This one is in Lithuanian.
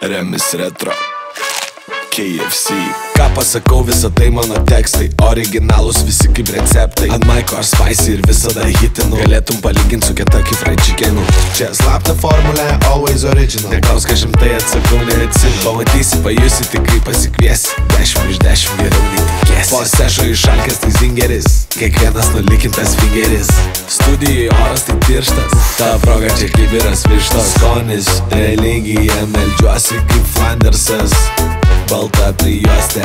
Remis retro. KFC Ką pasakau, visą tai mano tekstai. Originalus visi kaip receptai. Ant maiko ar spicy ir visada hitinu. Galėtum palyginti su Kentucky Fried Chickenu Čia slapta formulė, always original. Neklaus, ką šimtai atsakau, neatsim Pamatysi, pajusi, tik kaip pasikviesi. Dešimt iš dešimt geriau nei tikėsi. Po sešo išalkęs tai zingeris. Kiekvienas nulikintas fingeris. Studijai oras tai tirštas Ta proga čia kibiras vištos skonis Religija meldžiuosi kaip Flandersas Balta prijuostė,